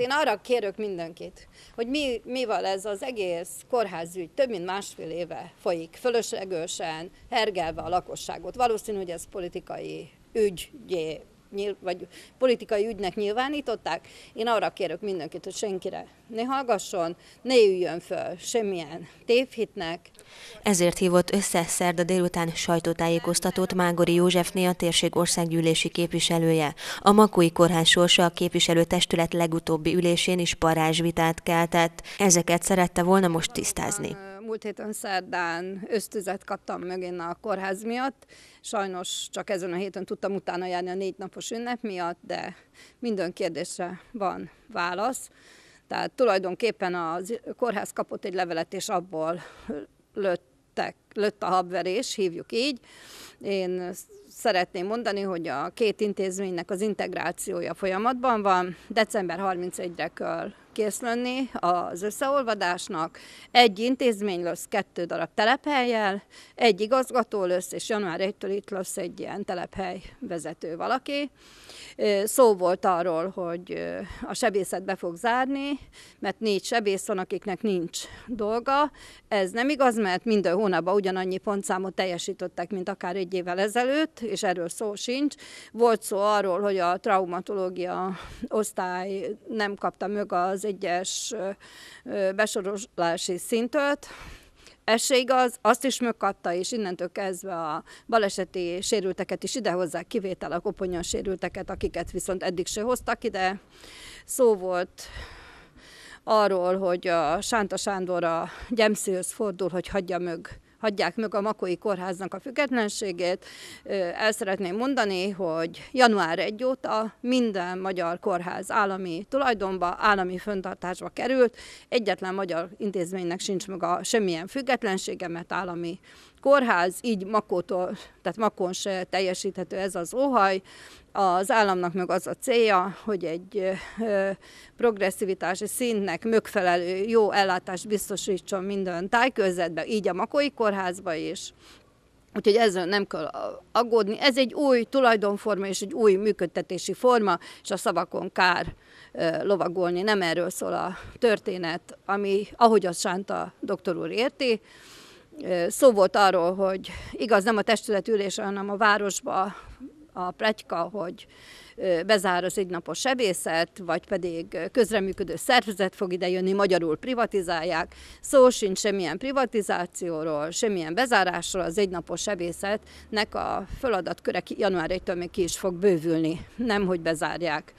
Én arra kérök mindenkit, hogy mi, mivel ez az egész kórházügy több mint másfél éve folyik, fölöslegősen, hergelve a lakosságot. Valószínű, hogy ez politikai ügyé vagy politikai ügynek nyilvánították. Én arra kérök mindenkit, hogy senkire ne hallgasson, ne üljön föl semmilyen tévhitnek. Ezért hívott össze szerda délután sajtótájékoztatót Mágori Józsefné a térség országgyűlési képviselője. A Makói Kórház sorsa a képviselőtestület legutóbbi ülésén is parázsvitát keltett. Ezeket szerette volna most tisztázni múlt héten szerdán ösztüzet kaptam mögén a kórház miatt. Sajnos csak ezen a héten tudtam utána járni a négy napos ünnep miatt, de minden kérdésre van válasz. Tehát tulajdonképpen a kórház kapott egy levelet, és abból lőttek, lőtt a habverés, hívjuk így. Én szeretném mondani, hogy a két intézménynek az integrációja folyamatban van. December 31-re kell készülni az összeolvadásnak. Egy intézmény lesz kettő darab telephelyjel, egy igazgató lesz, és január 1-től itt lesz egy ilyen telephely vezető valaki. Szó volt arról, hogy a sebészet be fog zárni, mert négy sebész van, akiknek nincs dolga. Ez nem igaz, mert minden hónapban ugyanannyi pontszámot teljesítettek, mint akár egy évvel ezelőtt, és erről szó sincs. Volt szó arról, hogy a traumatológia osztály nem kapta meg az egyes besorolási szintet, ez se igaz, azt is megkapta, és innentől kezdve a baleseti sérülteket is idehozzák, kivétel a koponyon sérülteket, akiket viszont eddig se hoztak ide. Szó volt arról, hogy a Sánta Sándor a Gyemszőhöz fordul, hogy hagyja meg hagyják meg a Makói Kórháznak a függetlenségét. El szeretném mondani, hogy január 1 óta minden magyar kórház állami tulajdonba, állami föntartásba került. Egyetlen magyar intézménynek sincs meg a semmilyen függetlensége, mert állami kórház, így Makótól, tehát Makón se teljesíthető ez az óhaj. Az államnak meg az a célja, hogy egy progresszivitási szintnek megfelelő jó ellátást biztosítson minden tájkörzetben, így a Makói kórházba is. Úgyhogy ezzel nem kell aggódni. Ez egy új tulajdonforma és egy új működtetési forma, és a szavakon kár lovagolni. Nem erről szól a történet, ami, ahogy az Sánta doktor úr érti. Szó volt arról, hogy igaz nem a testületülésre, hanem a városba a pletyka, hogy bezár az egynapos sebészet, vagy pedig közreműködő szervezet fog idejönni, magyarul privatizálják. Szó sincs semmilyen privatizációról, semmilyen bezárásról, az egynapos sebészetnek a feladatköre január 1-től még ki is fog bővülni, nem hogy bezárják.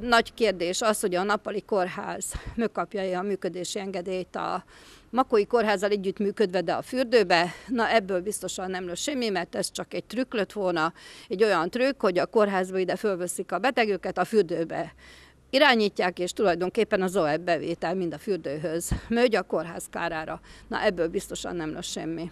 Nagy kérdés az, hogy a nappali kórház megkapja a működési engedélyt a Makói kórházzal együtt működve, de a fürdőbe, na ebből biztosan nem lesz semmi, mert ez csak egy trükk lett volna, egy olyan trükk, hogy a kórházba ide fölveszik a betegőket, a fürdőbe irányítják, és tulajdonképpen az OEB bevétel mind a fürdőhöz megy a kórház kárára. Na ebből biztosan nem lesz semmi.